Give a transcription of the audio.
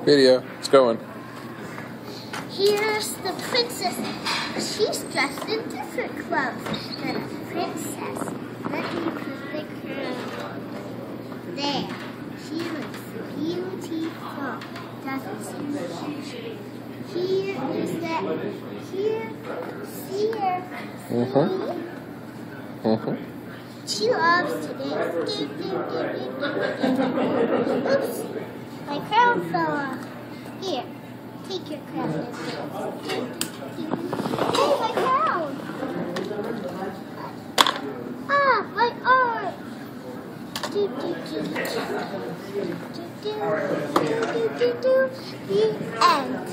Video. It's going. Here's the princess. She's dressed in different clothes than a princess. Let me put the crown there. She looks beautiful, doesn't she? Here is that. Here, see her. Mhm. See? Mhm. She loves to dance. Oops, my crown fell off. Here, take your crown. Hey, my crown! Ah, my arm! Do, do, do, do, do, do, do, do, do, do. The end.